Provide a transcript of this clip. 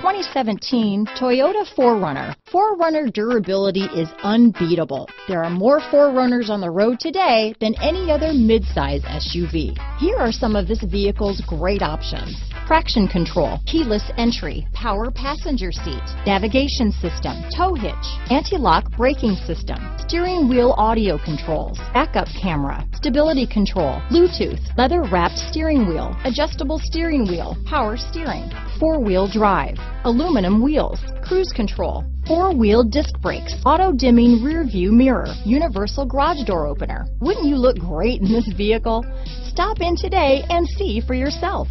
2017 Toyota 4Runner. 4Runner durability is unbeatable. There are more 4Runners on the road today than any other midsize SUV. Here are some of this vehicle's great options. Traction control, keyless entry, power passenger seat, navigation system, tow hitch, anti-lock braking system, steering wheel audio controls, backup camera, stability control, Bluetooth, leather wrapped steering wheel, adjustable steering wheel, power steering, four-wheel drive, aluminum wheels, cruise control, four-wheel disc brakes, auto-dimming rear view mirror, universal garage door opener. Wouldn't you look great in this vehicle? Stop in today and see for yourself.